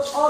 of